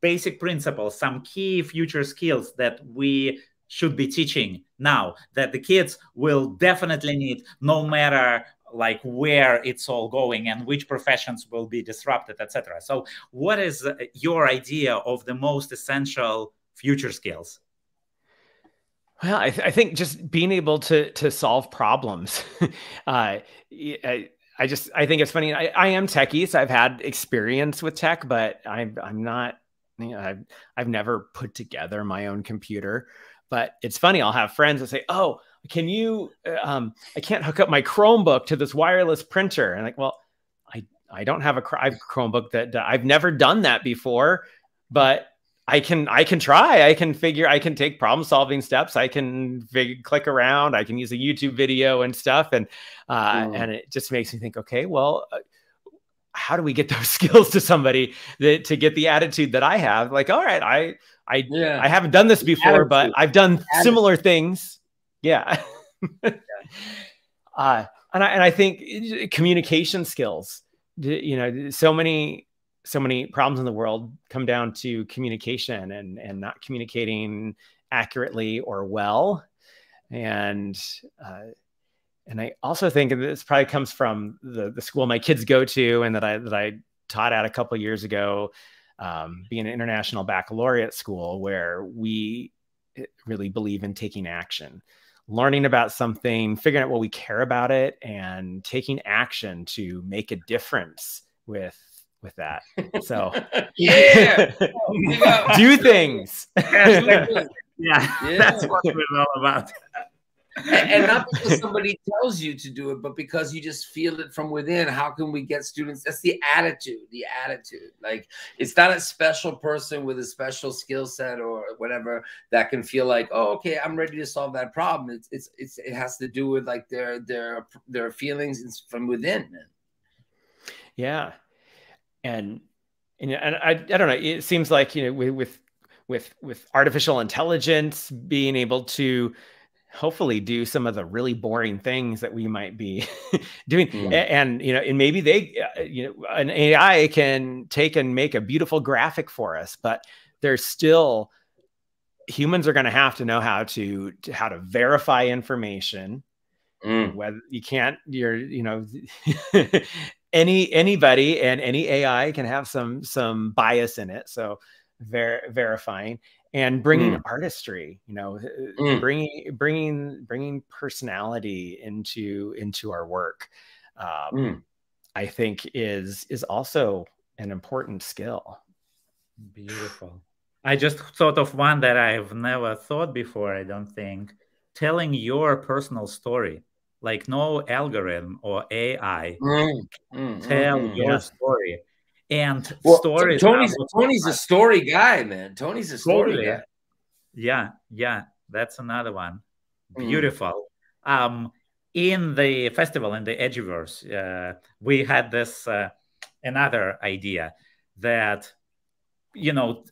basic principles, some key future skills that we should be teaching now that the kids will definitely need no matter like where it's all going and which professions will be disrupted etc so what is uh, your idea of the most essential future skills well, I, th- I, think just being able to to solve problems. uh, I, I, just I think it's funny. I, I am techie, so I've had experience with tech, but I'm I'm not. You know, I've I've never put together my own computer. But it's funny. I'll have friends that say, "Oh, can you? Uh, um, I can't hook up my Chromebook to this wireless printer." And like, well, I I don't have a Chromebook that I've never done that before, but I can I can try. I can figure. I can take problem solving steps. I can fig- click around. I can use a YouTube video and stuff, and uh, mm. and it just makes me think. Okay, well, uh, how do we get those skills to somebody that to get the attitude that I have? Like, all right, I I yeah. I haven't done this before, but I've done attitude. similar things. Yeah. uh, and I and I think uh, communication skills. You know, so many so many problems in the world come down to communication and and not communicating accurately or well. And uh, and I also think this probably comes from the the school my kids go to and that I that I taught at a couple years ago, um, being an international baccalaureate school where we eh, really believe in taking action, learning about something, figuring out what we care about it, and taking action to make a difference with with that. So yeah, do things. yeah, yeah, that's what we're all about and, not because somebody tells you to do it, but because you just feel it from within. How can we get students? That's the attitude, the attitude. Like it's not a special person with a special skill set or whatever that can feel like, oh, okay, I'm ready to solve that problem. It's it's, it's it has to do with like their their their feelings from within. Yeah, and and, and I I don't know. It seems like you know with with with artificial intelligence being able to hopefully do some of the really boring things that we might be doing and, and, you know and maybe they uh, you know an ai can take and make a beautiful graphic for us but there's still humans are going to have to know how to, to, how to verify information mm. whether you can't you're you know any anybody and any ai can have some some bias in it so ver- verifying and bringing mm. artistry you know mm. bringing bringing bringing personality into into our work um, mm. i think is is also an important skill beautiful i just thought of one that i've never thought before i don't think telling your personal story like no algorithm or ai mm, mm, tell mm, your yeah. story and well, stories. Tony's Tony's a story guy, man. Tony's a story totally. guy. Yeah, yeah, that's another one. Mm. Beautiful. Mm. Um, in the festival in the Eduverse, uh, we had this uh, another idea that you know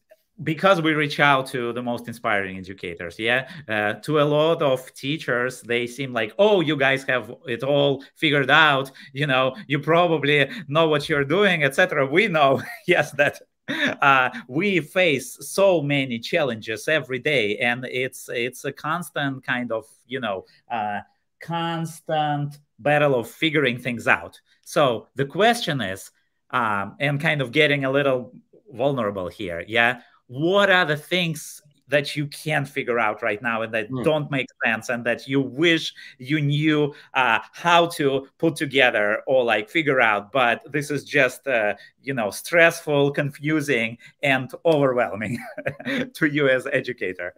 because we reach out to the most inspiring educators yeah uh, to a lot of teachers they seem like oh you guys have it all figured out you know you probably know what you're doing etc we know yes that uh, we face so many challenges every day and it's it's a constant kind of you know uh, constant battle of figuring things out. So the question is um, and kind of getting a little vulnerable here yeah what are the things that you can't figure out right now and that mm. don't make sense and that you wish you knew uh, how to put together or like figure out but this is just uh, you know stressful confusing and overwhelming to you as educator?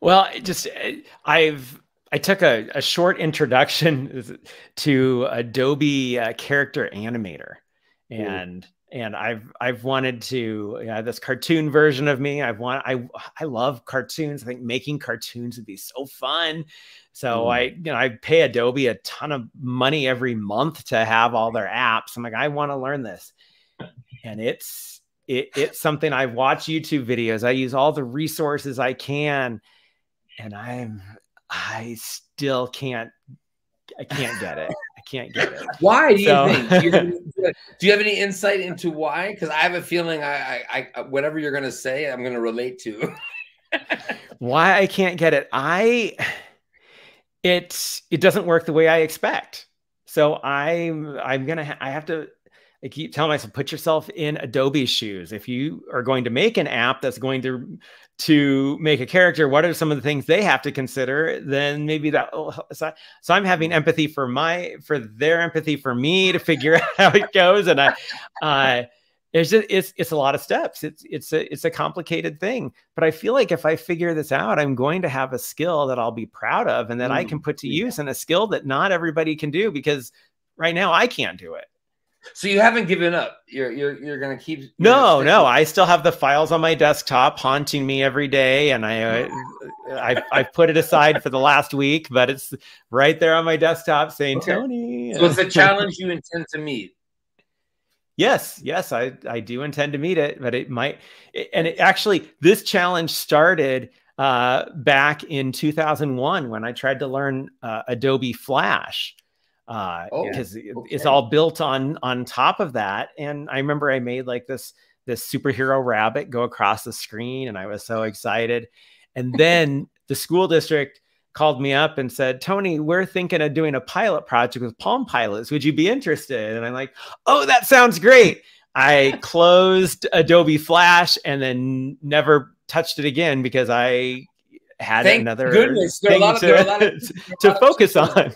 Well just uh, i've I took a, a short introduction to Adobe uh, Character Animator, and and I've I've wanted to yeah, this cartoon version of me. I've want I I love cartoons. I think making cartoons would be so fun. So mm. I you know I pay Adobe a ton of money every month to have all their apps. I'm like I want to learn this, and it's it, it's something I watch YouTube videos. I use all the resources I can, and I'm I still can't I can't get it. Can't get it. Why do you so. think? Do you, do you, have any insight into why? Because I have a feeling I, I, I uh, whatever you're going to say, I'm going to relate to. why I can't get it? I it it doesn't work the way I expect. So I'm I'm gonna ha- I have to I keep telling myself, put yourself in Adobe's shoes. If you are going to make an app that's going to to make a character, what are some of the things they have to consider? Then maybe that. So, so I'm having empathy for my for their empathy for me to figure out how it goes, and I, uh, it's just it's it's a lot of steps. It's it's a it's a complicated thing, but I feel like if I figure this out, I'm going to have a skill that I'll be proud of and that mm, I can put to use, and a skill that not everybody can do because right now I can't do it. So you haven't given up. You're you're you're gonna keep. No, no. I still have the files on my desktop haunting me every day, and I uh, I I put it aside for the last week, but it's right there on my desktop saying okay. Tony. So it's a challenge you intend to meet. Yes, yes, I I do intend to meet it, but it might. And it actually, this challenge started uh, back in 2001 when I tried to learn uh, Adobe Flash uh because oh, okay. it's all built on on top of that and i remember i made like this this superhero rabbit go across the screen and i was so excited and then the school district called me up and said, Tony, we're thinking of doing a pilot project with Palm Pilots. Would you be interested? And I'm like, oh, that sounds great. I closed Adobe Flash and then never touched it again because I had Thank another goodness. There thing to, there are a lot to focus on.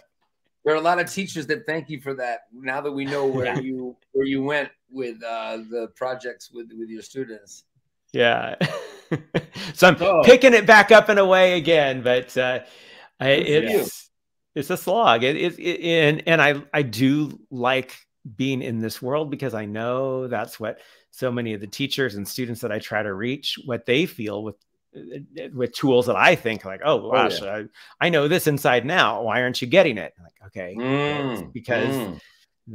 There are a lot of teachers that thank you for that. Now that we know where Yeah. you where you went with uh, the projects with with your students. Yeah. so I'm Oh. picking it back up in a way again, but uh, I, you. it's it's a slog. It, it, it and and I I do like being in this world because I know that's what so many of the teachers and students that I try to reach what they feel with with tools that I think like, oh gosh, I, I know this inside now. Why aren't you getting it? Like, okay, Mm, because mm.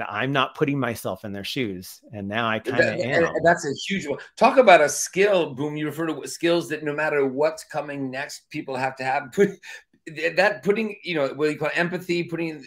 I'm not putting myself in their shoes, and now I kind of am. and that's a huge one. Talk about a skill, boom. You refer to skills that no matter what's coming next, people have to have. That putting, you know, what you call empathy, putting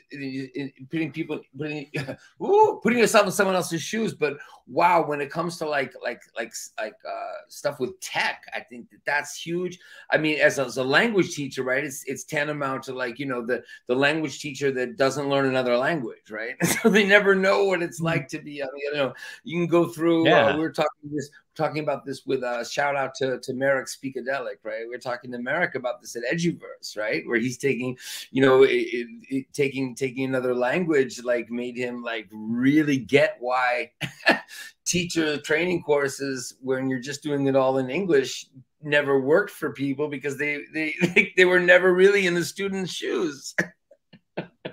putting people putting ooh, putting yourself in someone else's shoes. But wow, when it comes to like like like like uh, stuff with tech, I think that that's huge. I mean, as a, as a language teacher, right? It's it's tantamount to like you know the the language teacher that doesn't learn another language, right? so they never know what it's like to be. You know, you can go through. Yeah. Uh, we were talking this talking about this with a shout out to to Merrick Speakadelic, right? We are talking to Merrick about this at Eduverse, right? Where he's taking, you know, it, it, it- taking taking another language like made him like really get why teacher training courses when you're just doing it all in English never worked for people because they they they were never really in the student's shoes.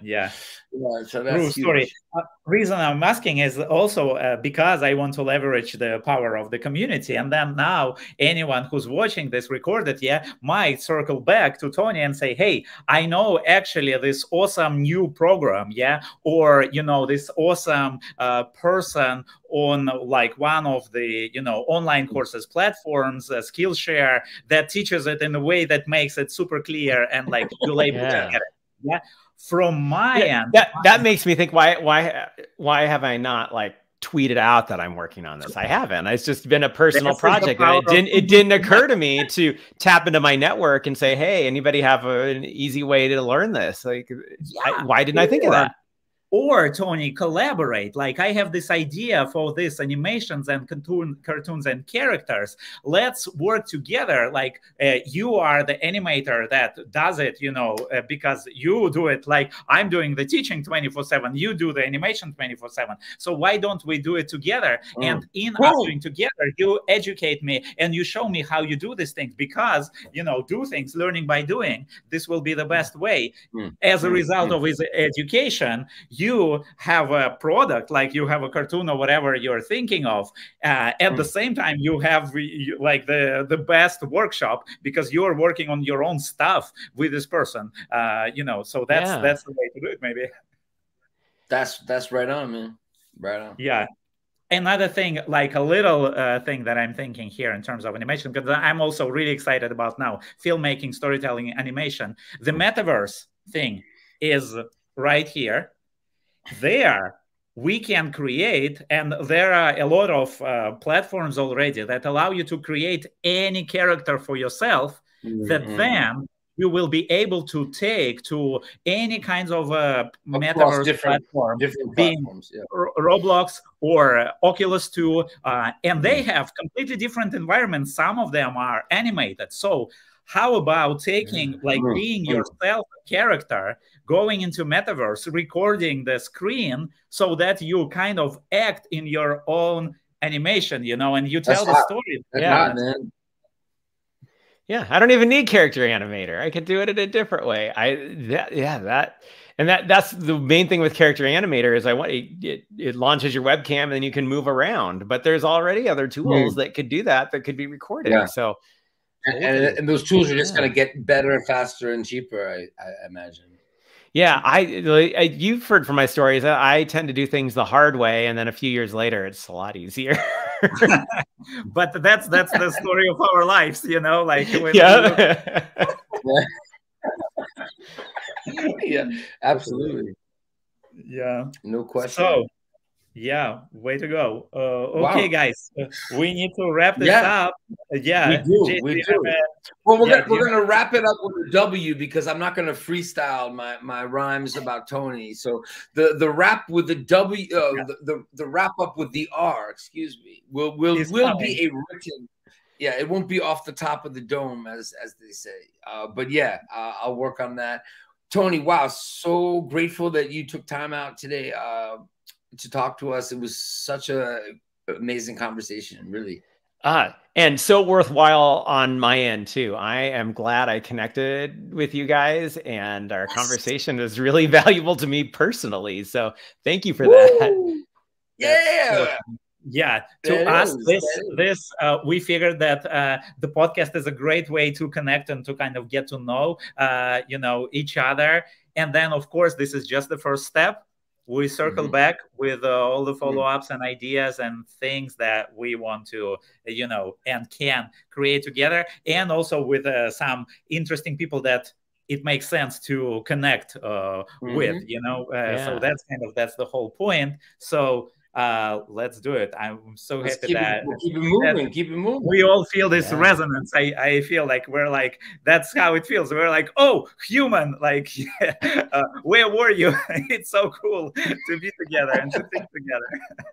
Yeah. Yeah, so True story. Uh, reason I'm asking is also uh, because I want to leverage the power of the community, and then now anyone who's watching this recorded, yeah, might circle back to Tony and say, "Hey, I know actually this awesome new program, yeah, or you know this awesome uh, person on like one of the you know online courses platforms, uh, Skillshare that teaches it in a way that makes it super clear and like you'll able Yeah. it." Yeah. From my Yeah, end, that that makes me think why why why have I not like tweeted out that I'm working on this? I haven't. It's just been a personal This project, and it didn't it didn't occur to me to tap into my network and say, "Hey, anybody have a, an easy way to learn this?" Like, I, why didn't I think of that? Or Tony collaborate. Like I have this idea for these animations and cartoon, cartoons and characters. Let's work together. Like uh, you are the animator that does it, you know, uh, because you do it. Like I'm doing the teaching 24 seven. You do the animation 24 seven. So why don't we do it together? Mm. And in us doing together, you educate me and you show me how you do these things because you know do things learning by doing. This will be the best way. Mm. As a Mm. result Mm. of his education, you have a product like you have a cartoon or whatever you're thinking of uh, at the Mm. same time you have you- like the the best workshop because you're working on your own stuff with this person uh, you know so that's Yeah. that's the way to do it maybe That's that's right on, man. Right on. yeah another thing like a little uh, thing that i'm thinking here in terms of animation because i'm also really excited about now filmmaking storytelling animation the metaverse thing is right here there we can create and there are a lot of uh, platforms already that allow you to create any character for yourself that Mhm. then you will be able to take to any kinds of uh, metaverse different- platform different being- platforms. Yeah. Roblox or uh, Oculus 2, uh, and they Mm. have completely different environments. Some of them are animated. So, how about taking like Mm. being Mm. yourself a character, going into metaverse, recording the screen so that you kind of act in your own animation, you know, and you tell That's the hot. story. That's Yeah. hot, man. Yeah, I don't even need character animator. I could do it in a different way. I that yeah that and that that's the main thing with character animator is I want it, it, it launches your webcam and then you can move around. But there's already other tools hmm. that could do that that could be recorded. Yeah. So And, and, and those tools are just Yeah. going to get better and faster and cheaper. I, I imagine. Yeah, I, I you've heard from my stories. I, I tend to do things the hard way, and then a few years later, it's a lot easier. But that's that's the story of our lives, you know, like when yeah. yeah, absolutely. yeah. No question. So, Yeah, way to go. Uh, okay, wow. guys, we need to wrap this yeah. up. Yeah, we do. we do. well, we're yeah, gonna we're gonna wrap it up with a W because I'm not gonna freestyle my my rhymes about Tony. So the the wrap with the W, uh, yeah. the, the, the wrap up with the R. Excuse me. Will will will be a written. Yeah, it won't be off the top of the dome as as they say. Uh, but yeah, uh, I'll work on that. Tony, wow, so grateful that you took time out today uh, to talk to us. It was such a amazing conversation, really. Uh, and so worthwhile on my end too. I am glad I connected with you guys, and our yes. conversation is really valuable to me personally. So thank you for Woo! that. Yeah yeah to us is. this this uh, we figured that uh, the podcast is a great way to connect and to kind of get to know uh, you know each other and then of course this is just the first step we circle mm-hmm. back with uh, all the mm-hmm. follow-ups mm-hmm. and ideas and things that we want to you know and can create together and also with uh, some interesting people that it makes sense to connect uh, mm-hmm. with you know yeah. so that's kind of that's the whole point so uh, let's do it. I'm so let's happy keep that, it, keep it moving, keep it moving. We all feel this yeah. resonance. I, I feel like we're like that's how it feels. We're like, oh, human, like uh, where were you? it's so cool to be together and to think together.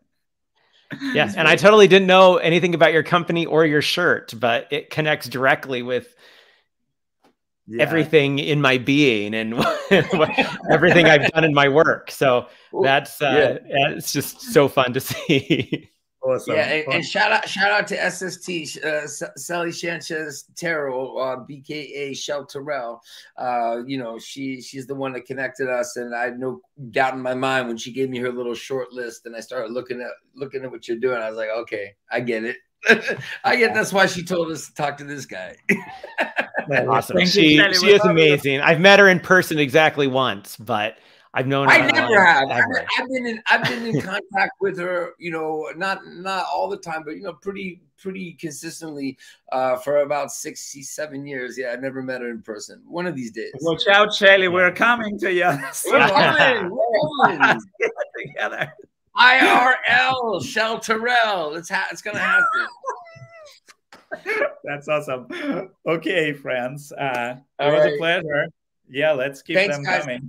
yes, and I totally didn't know anything about your company or your shirt, but it connects directly with yeah. everything in my being and everything I've done in my work. So that's uh, yeah. it's just so fun to see. Awesome. Yeah, and, and, shout out shout out to SST uh, Shelly Sanchez Terrell, uh, BKA Shell Terrell. Uh, you know, she she's the one that connected us, and I had no doubt in my mind when she gave me her little short list, and I started looking at looking at what you're doing. I was like, okay, I get it. I get that's why she told us to talk to this guy. awesome. She, she is amazing. I've met her in person exactly once, but I've known her. I never have. Ever. I've been in I've been in contact with her, you know, not not all the time, but you know, pretty pretty consistently uh, for about 67 years. Yeah, I've never met her in person. One of these days. Watch out, Shelly. We're coming to you. We're coming. We're coming. together. IRL, Shell Terrell. It's ha- it's gonna happen. That's awesome. Okay, friends. Uh, it All was right. a pleasure. Yeah, let's keep thanks, them guys. coming.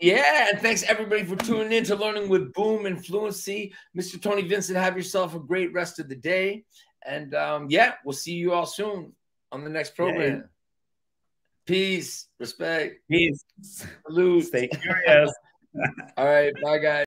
yeah, and thanks everybody for tuning in to Learning with Boom and Fluency. Mr. Tony Vincent, have yourself a great rest of the day. And um, yeah, we'll see you all soon on the next program. Yeah. Peace, respect, peace, salute. Stay curious. all right, bye, guys.